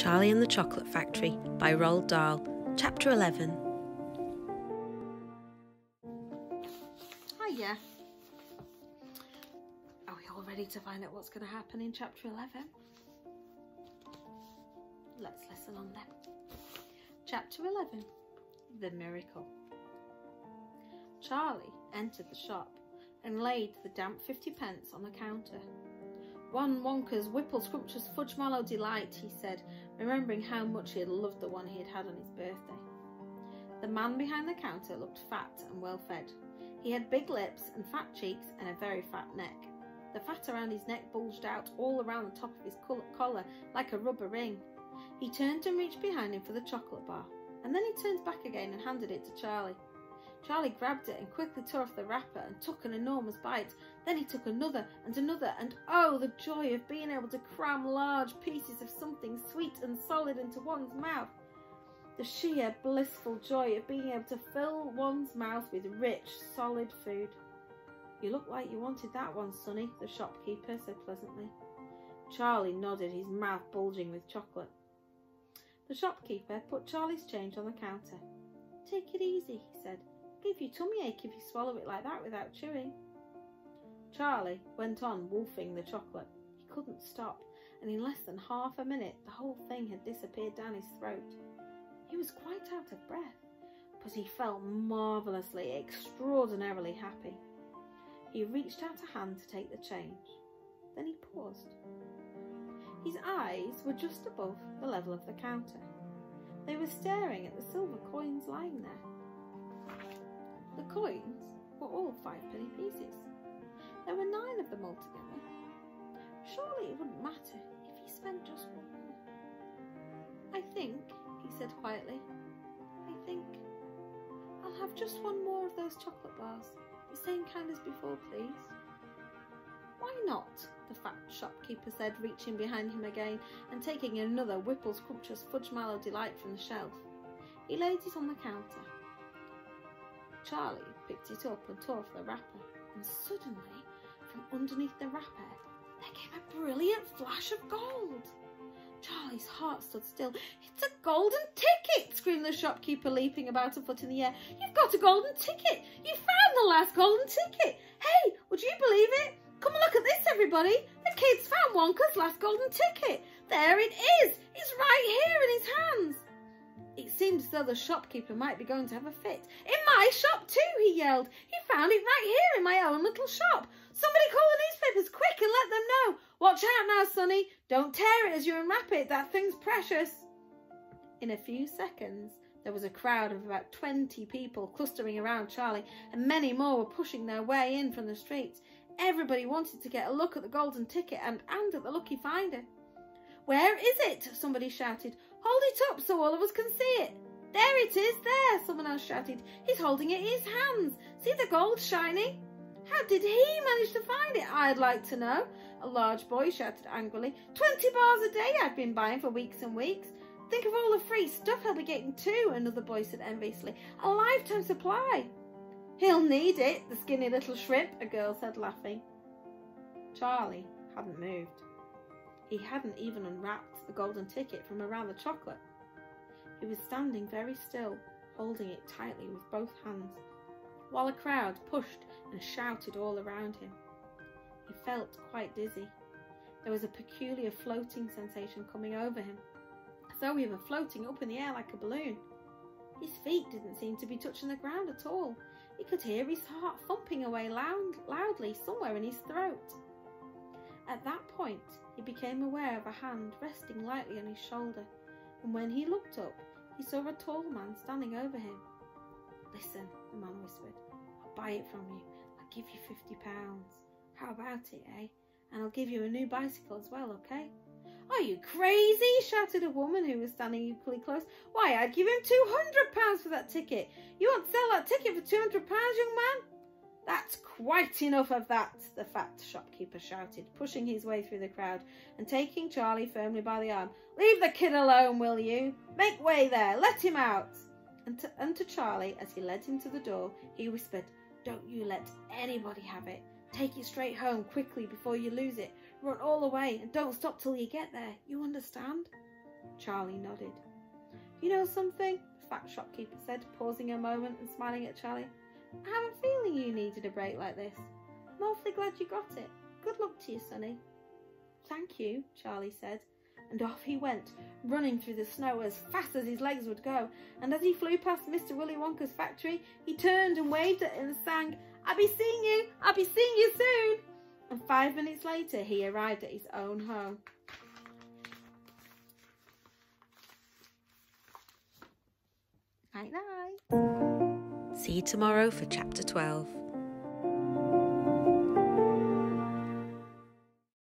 Charlie and the Chocolate Factory by Roald Dahl, Chapter 11. Hiya. Are we all ready to find out what's going to happen in Chapter 11? Let's listen on then. Chapter 11 The Miracle. Charlie entered the shop and laid the damp 50 pence on the counter. One Wonka's Whipple Scrumptious Fudge Mallow Delight, he said, remembering how much he had loved the one he had had on his birthday. The man behind the counter looked fat and well fed. He had big lips and fat cheeks and a very fat neck. The fat around his neck bulged out all around the top of his collar like a rubber ring. He turned and reached behind him for the chocolate bar, and then he turned back again and handed it to Charlie. Charlie grabbed it and quickly tore off the wrapper and took an enormous bite. Then he took another and another, and oh, the joy of being able to cram large pieces of something sweet and solid into one's mouth. The sheer blissful joy of being able to fill one's mouth with rich, solid food. You look like you wanted that one, Sonny, the shopkeeper said pleasantly. Charlie nodded, his mouth bulging with chocolate. The shopkeeper put Charlie's change on the counter. Take it easy, he said give you tummy ache if you swallow it like that without chewing. Charlie went on wolfing the chocolate. He couldn't stop, and in less than half a minute the whole thing had disappeared down his throat. He was quite out of breath, but he felt marvellously, extraordinarily happy. He reached out a hand to take the change. Then he paused. His eyes were just above the level of the counter. They were staring at the silver coins lying there. The coins were all five penny pieces. There were nine of them altogether. Surely it wouldn't matter if he spent just one. I think, he said quietly, I think I'll have just one more of those chocolate bars, the same kind as before, please. Why not? the fat shopkeeper said, reaching behind him again and taking another Whipple's Scrumptious Fudge Mallow Delight from the shelf. He laid it on the counter. Charlie picked it up and tore off the wrapper, and suddenly, from underneath the wrapper, there came a brilliant flash of gold. Charlie's heart stood still. It's a golden ticket, screamed the shopkeeper, leaping about a foot in the air. You've got a golden ticket. You found the last golden ticket. Hey, would you believe it? Come and look at this, everybody. The kids found Wonka's last golden ticket. There it is. It's right here in his hands. It seemed as though the shopkeeper might be going to have a fit. In my shop too, he yelled. He found it right here in my own little shop. Somebody call the newspapers quick and let them know. Watch out now, Sonny. Don't tear it as you unwrap it. That thing's precious. In a few seconds, there was a crowd of about 20 people clustering around Charlie, and many more were pushing their way in from the streets. Everybody wanted to get a look at the golden ticket and, and at the lucky finder. Where is it? Somebody shouted. Hold it up so all of us can see it. There it is, there, someone else shouted. He's holding it in his hands. See the gold shining? How did he manage to find it, I'd like to know? A large boy shouted angrily. Twenty bars a day I've been buying for weeks and weeks. Think of all the free stuff he'll be getting too, another boy said enviously. A lifetime supply. He'll need it, the skinny little shrimp, a girl said laughing. Charlie hadn't moved. He hadn't even unwrapped the golden ticket from around the chocolate. He was standing very still, holding it tightly with both hands, while a crowd pushed and shouted all around him. He felt quite dizzy. There was a peculiar floating sensation coming over him, as though he were floating up in the air like a balloon. His feet didn't seem to be touching the ground at all. He could hear his heart thumping away loud, loudly somewhere in his throat. At that point, he became aware of a hand resting lightly on his shoulder, and when he looked up, he saw a tall man standing over him. Listen, the man whispered. I'll buy it from you. I'll give you fifty pounds. How about it, eh? And I'll give you a new bicycle as well, okay? Are you crazy? shouted a woman who was standing equally close. Why, I'd give him two hundred pounds for that ticket. You won't sell that ticket for two hundred pounds, young man? That's quite enough of that, the fat shopkeeper shouted, pushing his way through the crowd and taking Charlie firmly by the arm. Leave the kid alone, will you? Make way there, let him out. And to, and to Charlie, as he led him to the door, he whispered, Don't you let anybody have it. Take it straight home quickly before you lose it. Run all the way and don't stop till you get there. You understand? Charlie nodded. You know something? The fat shopkeeper said, pausing a moment and smiling at Charlie. I have a feeling you needed a break like this. I'm awfully glad you got it. Good luck to you, Sonny. Thank you, Charlie said, and off he went, running through the snow as fast as his legs would go. And as he flew past Mr. Willy Wonka's factory, he turned and waved at it and sang, I'll be seeing you, I'll be seeing you soon. And five minutes later, he arrived at his own home. Night night. See you tomorrow for chapter 12.